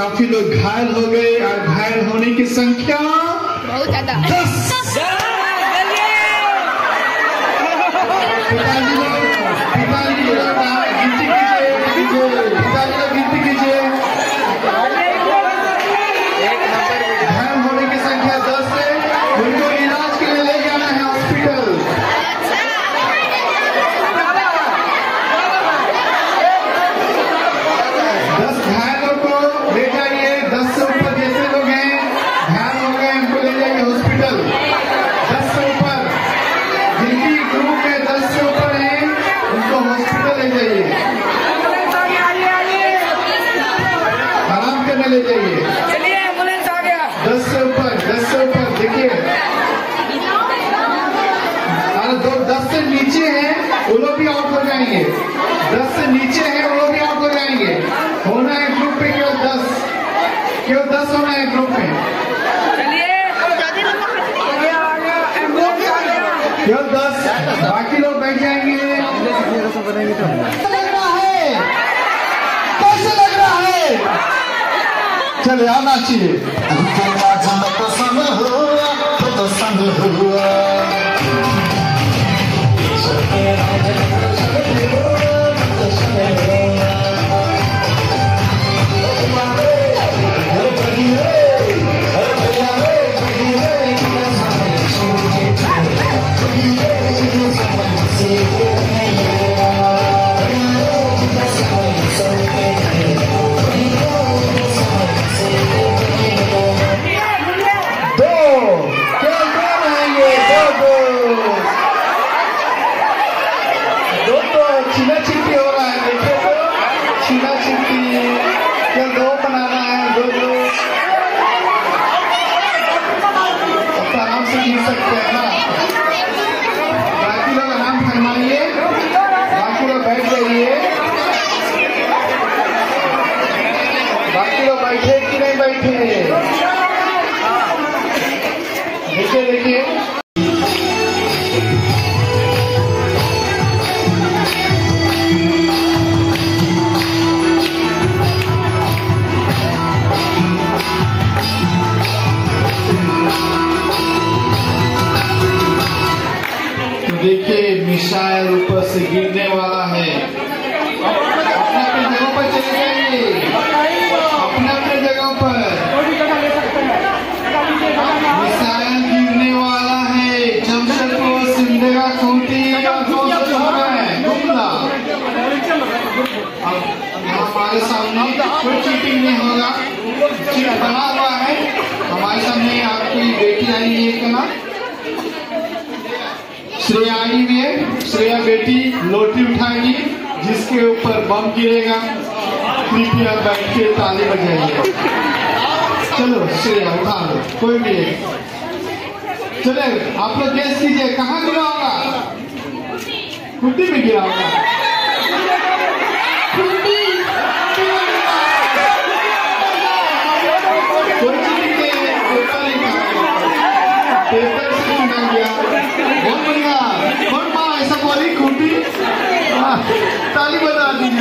काफ़ी लोग घायल हो गए और घायल होने की संख्या बहुत ज़्यादा। दस। पिताजी दो दस से नीचे हैं वो लोग भी आउट हो जाएँगे। दस से नीचे हैं वो लोग भी आउट हो जाएँगे। होना है ग्रुप पे केवल दस। केवल दस होना है ग्रुप में केवल दस। बाकी लोग बैठ जाएँगे। कैसे लग रहा है? कैसे लग रहा है? चले आना चाहिए। दो सकते हैं ना बाकी लोग आराम बैठे कि नहीं बैठे? हमारे सामने कोई चीटिंग नहीं होगा। चीट बना हुआ है। हमारे सामने आपकी बेटी आई है ना। श्रेया आई है। श्रेया बेटी लोटी उठाएगी, जिसके ऊपर बम गिरेगा। कृपया बैठ के ताली बजाइए। चलो, श्रेया, उठा लो। कोई भी चले, आप लोग गैस कीजिए, कहाँ गिरा होगा? कुट्टी में गिरा होगा कोई चीज़ के पेपर नहीं कहा पेपर से चुना गया बहुत बढ़िया कौन माँ ऐसा बोली खूंटी हाँ, ताली बजा दीजिए माँ के लिए अपने बसों में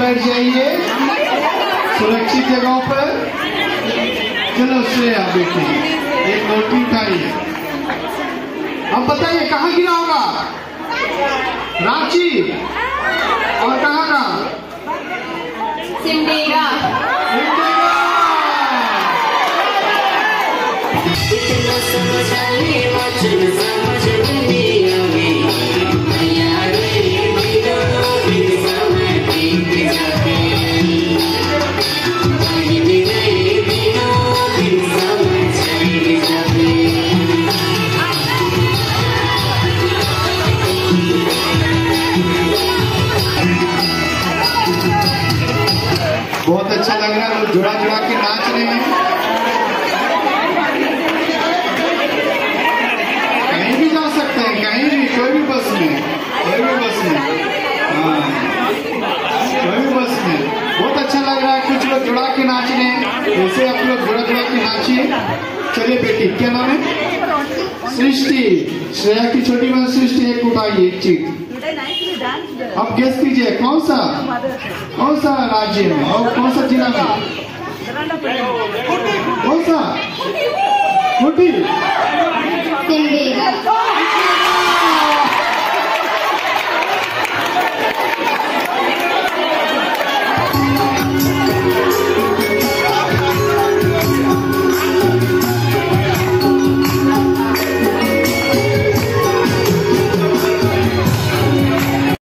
बैठ जाइए सुरक्षित जगहों पर चलो श्रेया बेटी एक रोटी खाइए अब बताइए कहाँ गिरा होगा? रांची? और कहाँ का? सिमडेगा। बहुत जुड़ा जुड़ा के नाच रहे हैं कहीं भी जा सकते हैं, कहीं भी, कोई भी बस में, कोई भी बस में। हाँ, कोई भी बस में। बहुत अच्छा लग रहा है, कुछ लोग जुड़ा के नाच रहे हैं। जैसे आप लोग जुड़ा जुड़ा के नाचिए। चलिए बेटी, क्या नाम है? सृष्टि। श्रेया की छोटी बहन सृष्टि, एक उठाइए, एक चीज़ अब गेस कीजिए कौन सा? कौन सा राज्य और कौन सा जिला oh, oh. कौन सा?